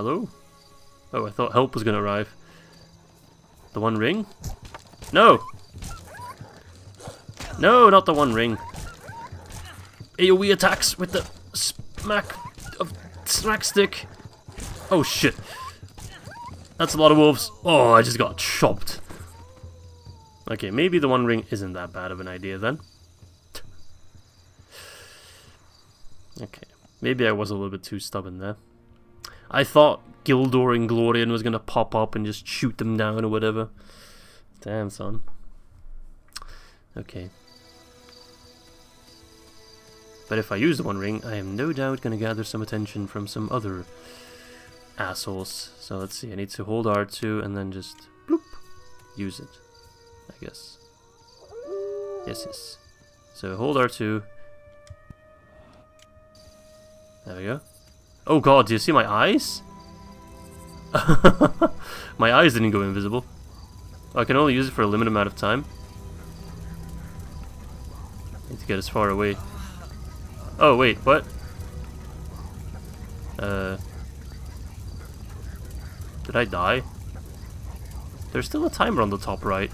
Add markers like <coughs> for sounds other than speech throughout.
Hello? Oh, I thought help was gonna arrive. The one ring? No! No, not the one ring. AoE attacks with the smack of smack stick. Oh shit. That's a lot of wolves. Oh, I just got chopped. Okay, maybe the one ring isn't that bad of an idea then. okay, maybe I was a little bit too stubborn there. I thought Gildor Inglorion was gonna pop up and just shoot them down or whatever. Damn, son. Okay. But if I use the One Ring, I am no doubt gonna gather some attention from some other assholes. So let's see, I need to hold R2 and then just bloop, use it, I guess. Yes, yes. So hold R2. There we go. Oh god, do you see my eyes? <laughs> my eyes didn't go invisible. I can only use it for a limited amount of time. Need to get as far away. Oh wait, what? Uh, did I die? There's still a timer on the top right.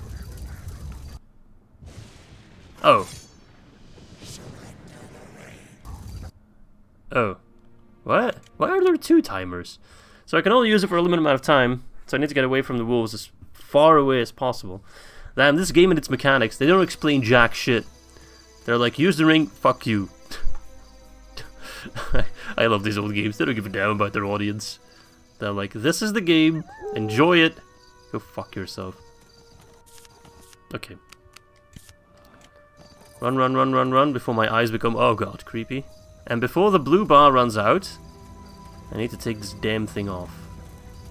Oh. Oh. What? Why are there two timers? So I can only use it for a limited amount of time, so I need to get away from the wolves as far away as possible. Damn, this game and its mechanics, they don't explain jack shit. They're like, use the ring, fuck you. <laughs> I love these old games, they don't give a damn about their audience. They're like, this is the game, enjoy it, go fuck yourself. Okay. Run, run, run, run, run, before my eyes become, oh god, creepy. And before the blue bar runs out, I need to take this damn thing off.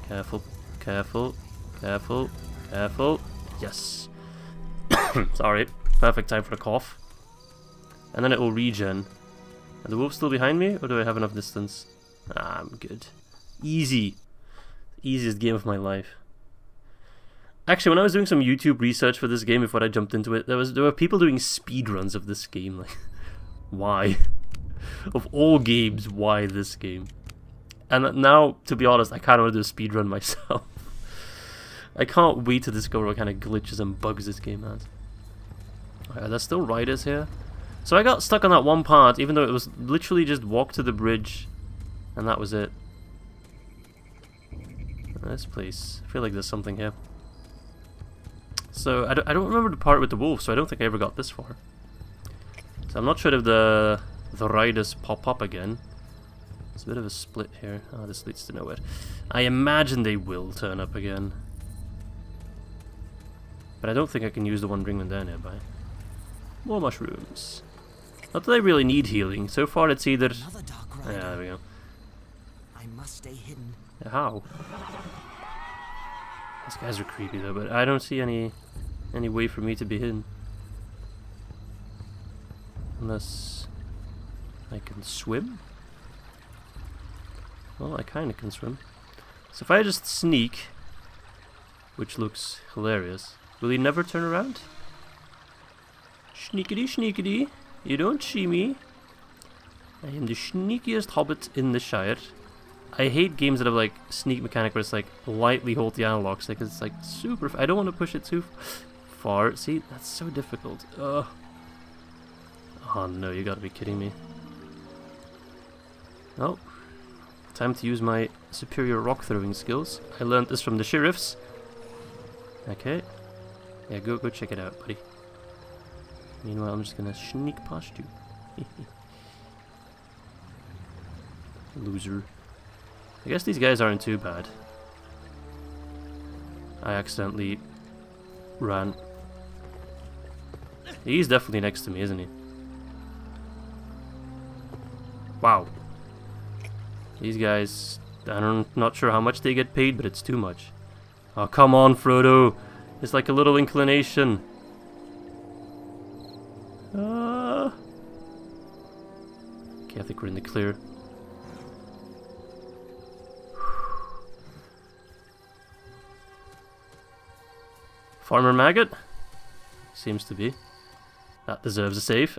Careful, careful, careful, careful. Yes. <coughs> Sorry. Perfect time for a cough. And then it will regen. Are the wolves still behind me, or do I have enough distance? Ah, I'm good. Easy. Easiest game of my life. Actually, when I was doing some YouTube research for this game before I jumped into it, there was there were people doing speed runs of this game. Like, <laughs> why? Of all games, why this game? And now, to be honest, I kind of want to do a speed run <laughs> myself. I can't wait to discover what kind of glitches and bugs this game has. Are there still riders here? So I got stuck on that one part, even though it was literally just walk to the bridge, and that was it. This place. I feel like there's something here. So, I don't, I don't remember the part with the wolf, so I don't think I ever got this far. So I'm not sure if the, the riders pop up again. It's a bit of a split here. Oh, this leads to nowhere. I imagine they will turn up again. But I don't think I can use the one ring when they're nearby. More mushrooms. Not that I really need healing. So far it's either... Yeah, there we go. I must stay hidden. How? These guys are creepy though, but I don't see any any way for me to be hidden. Unless I can swim? Well, I kinda can swim. So if I just sneak, which looks hilarious, will he never turn around? Sneakity sneakity, you don't see me. I am the sneakiest hobbit in the Shire. I hate games that have like sneak mechanic where it's like lightly hold the analog stick. because It's like super. I don't want to push it too far. See, that's so difficult. Ugh. Oh no, you gotta be kidding me. Oh, time to use my superior rock throwing skills. I learned this from the sheriffs. Okay. Yeah, go go check it out, buddy. Meanwhile, I'm just gonna sneak past you. <laughs> Loser. I guess these guys aren't too bad. I accidentally ran. He's definitely next to me, isn't he? Wow. These guys, I'm not sure how much they get paid, but it's too much. Oh, come on, Frodo. It's like a little inclination. Uh... Okay, I think we're in the clear. <sighs> Farmer Maggot? Seems to be. That deserves a save.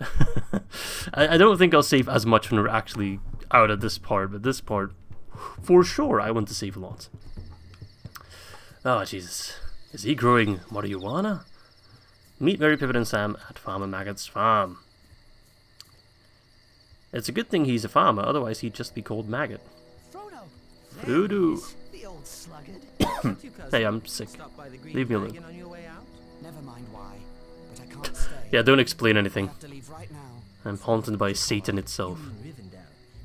<laughs> I, I, don't think I'll save as much when we're actually out of this part, but this part, For sure, I want to save a lot. Oh, Jesus. Is he growing marijuana? Meet Merry Pippin and Sam at Farmer Maggot's farm. It's a good thing he's a farmer, otherwise he'd just be called Maggot. Frodo! Frodo. The old sluggard. <coughs> Hey, I'm sick. Leave me alone. On your way out? Never mind why, but I can't stay. <laughs> Yeah, don't explain anything. have to leave right. I'm haunted by Satan itself.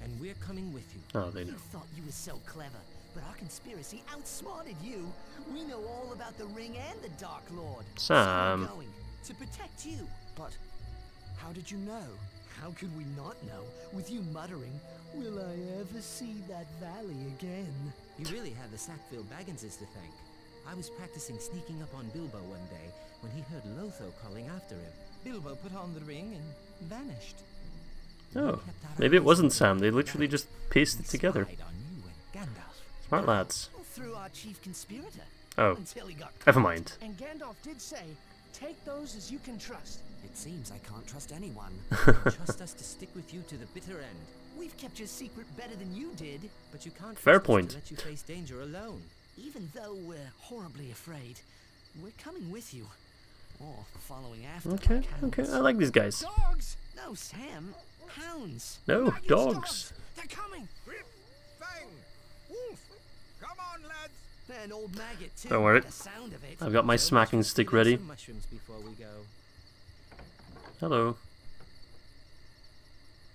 In Rivendell, and we're coming with you. Oh, they know. You thought you were so clever, but our conspiracy outsmarted you. We know all about the ring and the Dark Lord. So we're Sam. going to protect you. But how did you know? How could we not know? With you muttering, "Will I ever see that valley again?" You really have the Sackville Bagginses to thank. I was practicing sneaking up on Bilbo one day when he heard Lotho calling after him. Bilbo put on the ring and vanished. Oh, maybe it wasn't Sam. They literally just pasted it together. Spied on you and Gandalf. Smart lads. Through our chief conspirator. Oh, Until never mind. And Gandalf did say, take those as you can trust. It seems I can't trust anyone. <laughs> Trust us to stick with you to the bitter end. We've kept your secret better than you did. But you can't Fair point. to let you face danger alone. Even though we're horribly afraid, we're coming with you. Or following after. Okay, okay. I like these guys. Dogs! No, Sam. Hounds. No, Baggins dogs. They're coming! Grip, Fang, Wolf, come on, lads. An old maggot too. Don't worry. The sound of it. I've got my So smacking stick ready. mushrooms before we go. Hello.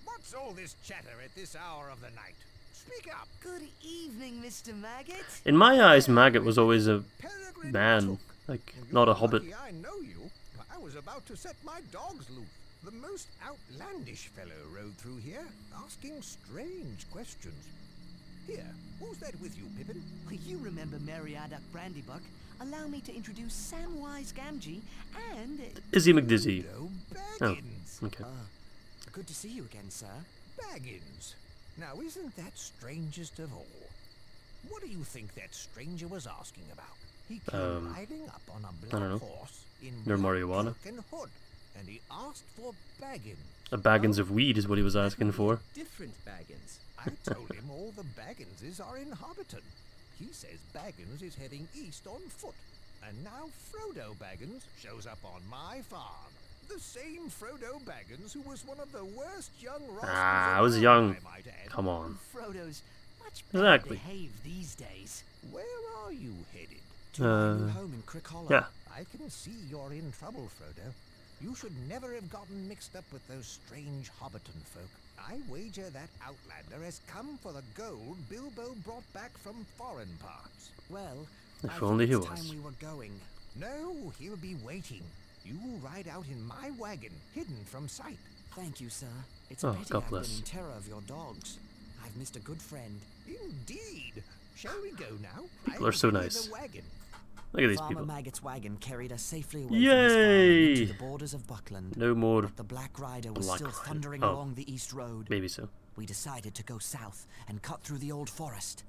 What's all this chatter at this hour of the night? Speak up. Good evening, Mr. Maggot. In my eyes, Maggot was always a Peregrine man, Took. like not a hobbit. I know you. I was about to set my dogs loose. The most outlandish fellow rode through here, asking strange questions. Here, who's that with you, Pippin? You remember Merry Meriadoc Brandybuck? Allow me to introduce Samwise Gamgee and. Izzy McDizzy. Frodo Oh, okay. Uh, good to see you again, sir. Baggins. Now, isn't that strangest of all? What do you think that stranger was asking about? He came Um, riding up on a I black don't know. horse in Near black marijuana. cloak and hood, and he asked for Baggins. A baggins of weed is what he was asking for. Different Baggins. I told him all the Bagginses are in Hobbiton. He says Baggins is heading east on foot. And now Frodo Baggins shows up on my farm. The same Frodo Baggins who was one of the worst young rascals Ah, I was young. I. Come on. Frodo's much better Exactly. behaved these days. Where are you headed? To Uh, home in Crickhollow. Yeah. I can see you're in trouble, Frodo. You should never have gotten mixed up with those strange Hobbiton folk. I wager that Outlander has come for the gold Bilbo brought back from foreign parts. Well, If I only he was. time we were going. No, he'll be waiting. You will ride out in my wagon, hidden from sight. Thank you, sir. It's oh, a Oh, pity God I've bless. been in terror of your dogs. I've missed a good friend. Indeed. Shall we go now? People I are so will give nice. The wagon. Look at these Farmer people. Maggot's wagon carried us safely away from Yay! into the borders of Buckland. No more. The Black Rider was Black still thundering Oh. along the East Road. Maybe so. We decided to go south and cut through the Old Forest.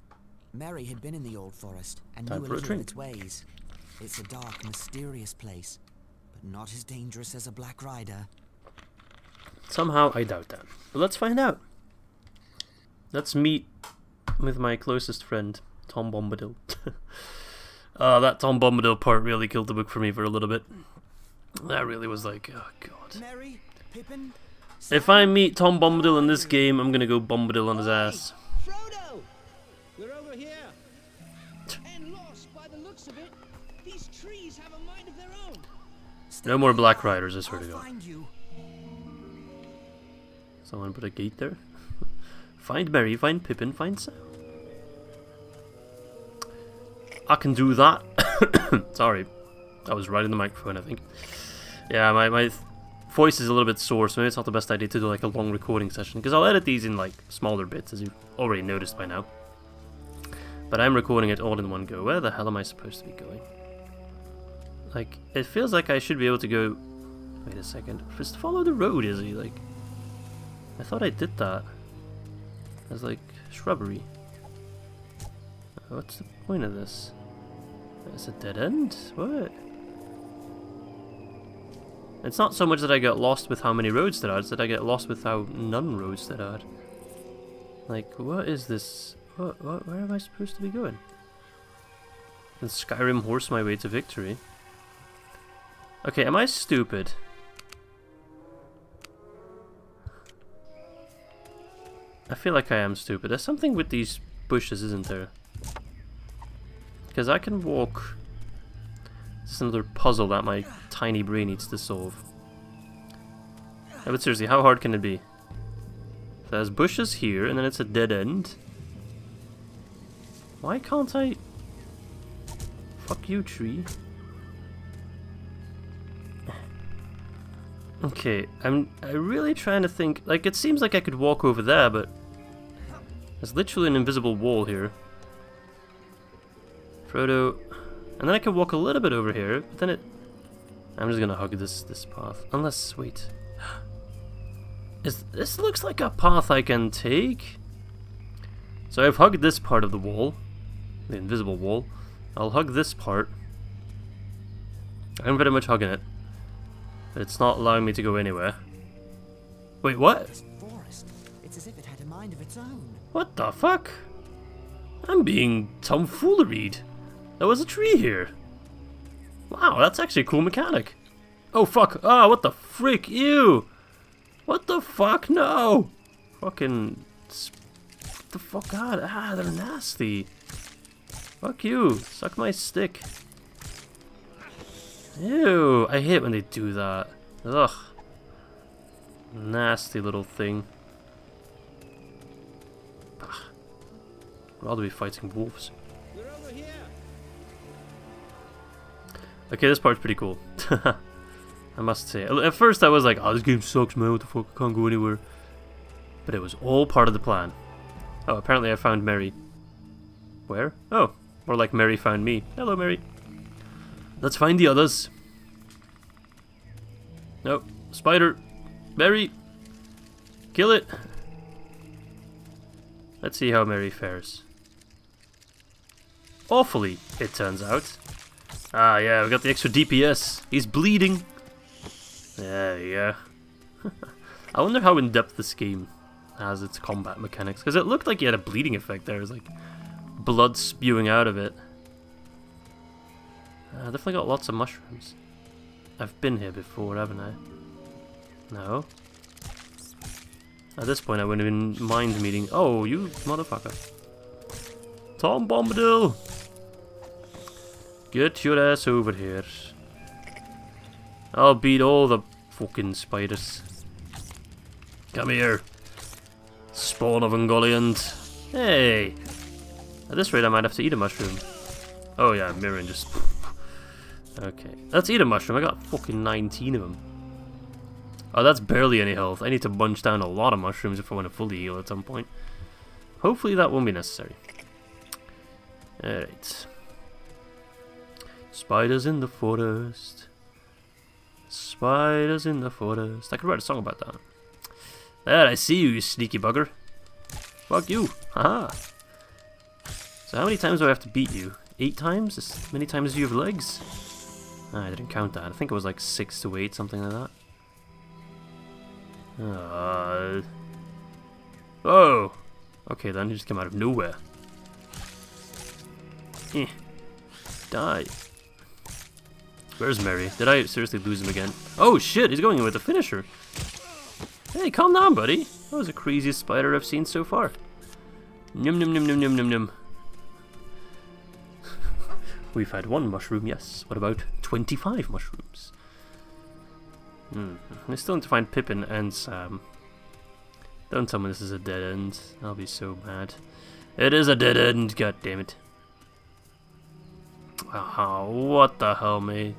Merry had been in the Old Forest and Time knew a little of its ways. It's a dark, mysterious place, but not as dangerous as a Black Rider. Somehow I doubt that. But let's find out. Let's meet with my closest friend, Tom Bombadil. <laughs> uh, that Tom Bombadil part really killed the book for me for a little bit. That really was like, oh god. Merry, Pippin, If I meet Tom Bombadil in this game, I'm gonna go Bombadil on his ass. Frodo! We're over here! And lost by the looks of it. These trees have a mind of their own. No more Black Riders, I swear to God. find you. Someone put a gate there. <laughs> find Merry, find Pippin, find Sam. I can do that. <coughs> Sorry. I was right in the microphone, I think. Yeah, my, my voice is a little bit sore, so maybe it's not the best idea to do like a long recording session, because I'll edit these in like smaller bits, as you've already noticed by now. But I'm recording it all in one go. Where the hell am I supposed to be going? Like, it feels like I should be able to go... Wait a second. Just follow the road, is he? Like, I thought I did that. As like shrubbery. What's the point of this? It's a dead end? What? It's not so much that I get lost with how many roads there are, it's that I get lost with how none roads there are. Like, what is this What, what, where am I supposed to be going? And Skyrim horse my way to victory. Okay, am I stupid? I feel like I am stupid. There's something with these bushes, isn't there? Because I can walk... It's another puzzle that my tiny brain needs to solve. Yeah, but seriously, how hard can it be? There's bushes here, and then it's a dead end. Why can't I... Fuck you, tree. Okay, I'm I'm really trying to think. Like, it seems like I could walk over there, but there's literally an invisible wall here. Frodo, and then I can walk a little bit over here, but then it. I'm just gonna hug this this path. Unless, wait, <gasps> is this looks like a path I can take? So I've hugged this part of the wall, the invisible wall. I'll hug this part. I'm very much hugging it. But it's not allowing me to go anywhere. Wait, what? This forest. It's as if it had a mind of its own. What the fuck? I'm being tomfooleried. There was a tree here. Wow, that's actually a cool mechanic. Oh fuck, ah, what the freak, ew! What the fuck, no! Fucking... What the fuck, god, ah, they're nasty. Fuck you, suck my stick. Ew, I hate when they do that. Ugh. Nasty little thing. Rather be fighting wolves. We're over here. Okay, this part's pretty cool. <laughs> I must say. At first I was like, oh, this game sucks, man. What the fuck? I can't go anywhere. But it was all part of the plan. Oh, apparently I found Merry. Where? Oh, more like Merry found me. Hello, Merry. Let's find the others. No, spider. Merry. Kill it. Let's see how Merry fares. Awfully, it turns out. Ah, yeah, we got the extra DPS. He's bleeding. You <laughs> go. I wonder how in-depth this game has its combat mechanics. Because it looked like he had a bleeding effect there. It was like blood spewing out of it. Uh, definitely got lots of mushrooms. I've been here before, haven't I? No. At this point, I wouldn't even mind meeting. Oh, you motherfucker. Tom Bombadil! Get your ass over here. I'll beat all the fucking spiders. Come here. Spawn of Ungoliant. Hey! At this rate, I might have to eat a mushroom. Oh yeah, Mirren just... <laughs> okay. Let's eat a mushroom. I got fucking 19 of them. Oh, that's barely any health. I need to bunch down a lot of mushrooms if I want to fully heal at some point. Hopefully that won't be necessary. Alright. Spiders in the forest. Spiders in the forest. I could write a song about that. There, I see you, you sneaky bugger. Fuck you. Haha. So how many times do I have to beat you? Eight times? As many times as you have legs? Ah, I didn't count that. I think it was like six to eight, something like that. Uh... Oh! Okay, then he just came out of nowhere. Eh. Die. Where's Merry? Did I seriously lose him again? Oh shit, he's going in with a finisher. Hey, calm down, buddy. That was the craziest spider I've seen so far. Num num num num num num num. <laughs> We've had one mushroom, yes. What about 25 mushrooms? Hmm. I still need to find Pippin and Sam. Don't tell me this is a dead end. I'll be so mad. It is a dead end, god damn it. Oh, what the hell, mate?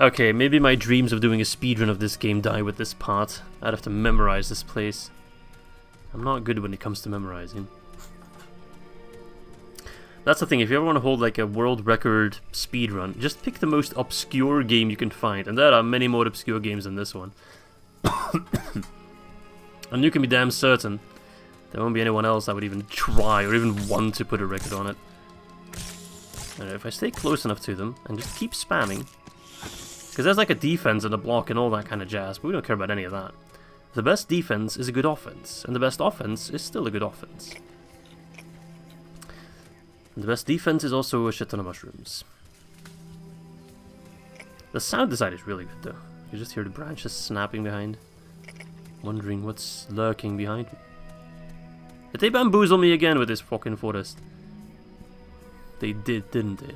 Okay, maybe my dreams of doing a speedrun of this game die with this part. I'd have to memorize this place. I'm not good when it comes to memorizing. That's the thing, if you ever want to hold like a world record speedrun, just pick the most obscure game you can find, and there are many more obscure games than this one. <coughs> and you can be damn certain there won't be anyone else that would even try or even want to put a record on it. If I stay close enough to them and just keep spamming, because there's like a defense and a block and all that kind of jazz, but we don't care about any of that. The best defense is a good offense, and the best offense is still a good offense. And the best defense is also a shit ton of mushrooms. The sound design is really good though. You just hear the branches snapping behind. Wondering what's lurking behind me. Did they bamboozle me again with this fucking forest? They did, didn't they?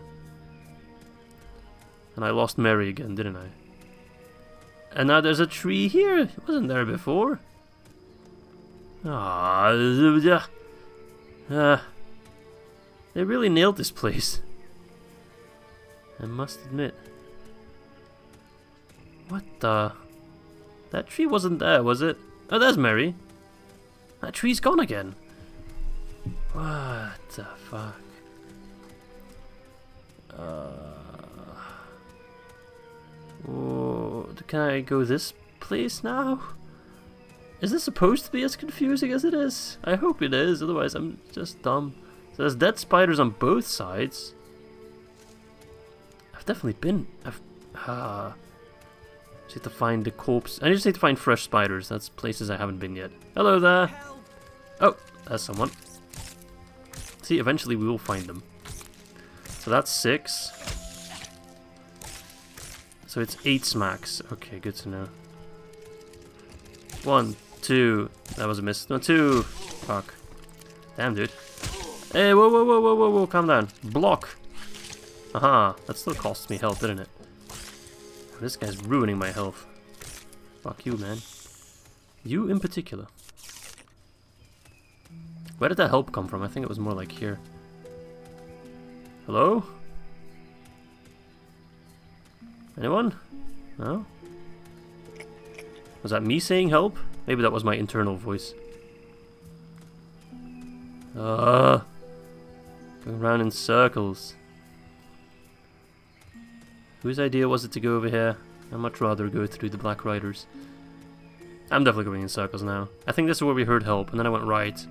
And I lost Merry again, didn't I? And now there's a tree here. It wasn't there before. Ah, uh, they really nailed this place. I must admit. What the? That tree wasn't there, was it? Oh, there's Merry. That tree's gone again. What the fuck? Uh, can I go this place now? Is this supposed to be as confusing as it is? I hope it is, otherwise I'm just dumb. So there's dead spiders on both sides. I've definitely been... I've... Uh, just need to find the corpse. I just need to find fresh spiders. That's places I haven't been yet. Hello there! Oh, there's someone. See, eventually we will find them. So that's six. So it's eight smacks. Okay, good to know. One, two. That was a miss. No, two. Fuck. Damn, dude. Hey, whoa, whoa, whoa, whoa, whoa, whoa, calm down. Block. Aha, that still costs me health, didn't it? This guy's ruining my health. Fuck you, man. You in particular. Where did that help come from? I think it was more like here. Hello? Anyone? No? Was that me saying help? Maybe that was my internal voice. Uh, going around in circles. Whose idea was it to go over here? I'd much rather go through the Black Riders. I'm definitely going in circles now. I think this is where we heard help, and then I went right.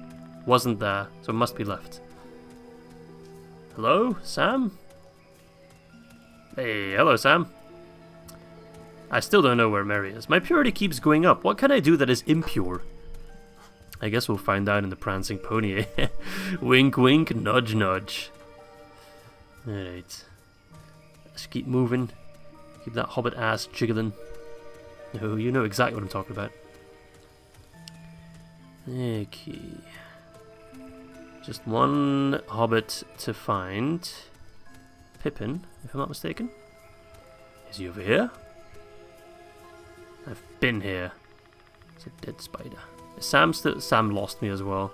Wasn't there, so it must be left. Hello, Sam? Hey, hello, Sam. I still don't know where Merry is. My purity keeps going up. What can I do that is impure? I guess we'll find out in the Prancing Pony, eh? <laughs> wink, wink, nudge, nudge. Alright. Let's keep moving. Keep that hobbit ass jiggling. No, you know exactly what I'm talking about. Okay. Just one hobbit to find. Pippin, if I'm not mistaken. Is he over here? I've been here. It's a dead spider. Sam still Sam lost me as well.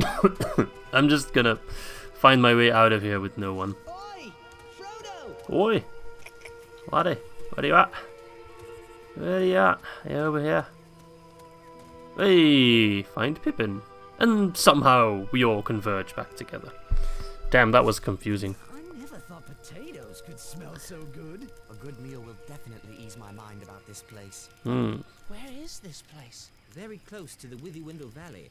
<coughs> I'm just gonna find my way out of here with no one. Oi! Frodo! Oi! Laddie, where are you at? Where are you at? Are you over here? Hey, find Pippin. And somehow we all converge back together. Damn, that was confusing. I thought potatoes could smell so good. A good meal will definitely ease my mind about this place. Hmm. Where is this place? Very close to the Withywindle Valley.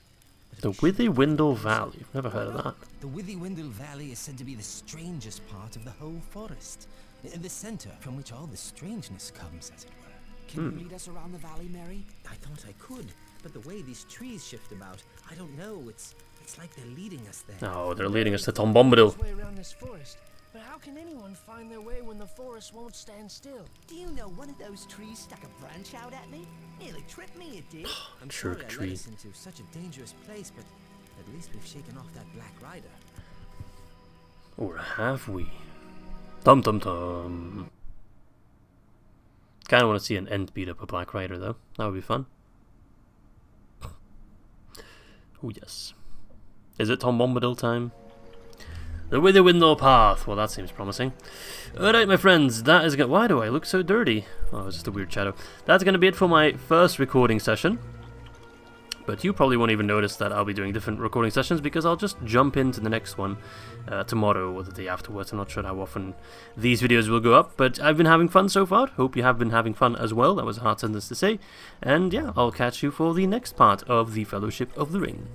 The Withywindle Valley. Never heard of that. The Withywindle Valley is said to be the strangest part of the whole forest. The center from which all the strangeness comes, as it were. Can you lead us around the valley, Merry? I thought I could, but the way these trees shift about, I don't know. It's it's like they're leading us there. Oh, they're leading us to Tom Bombadil. Way around this forest. But how can anyone find their way when the forest won't stand still? Do you know one of those trees stuck a branch out at me? Nearly tripped me, it did. <gasps> I'm Sure, sorry I tree. led us into such a dangerous place, but at least we've shaken off that Black Rider. Or have we? Tum tum tum. Kinda want to see an Ent beat up a Black Rider though. That would be fun. oh yes. Is it Tom Bombadil time? The Withywindle Path. Well, that seems promising. Alright, my friends, that is going Why do I look so dirty? Oh, it's just a weird shadow. That's going to be it for my first recording session. But you probably won't even notice that I'll be doing different recording sessions because I'll just jump into the next one uh, tomorrow or the day afterwards. I'm not sure how often these videos will go up, but I've been having fun so far. Hope you have been having fun as well. That was a hard sentence to say. And yeah, I'll catch you for the next part of the Fellowship of the Ring.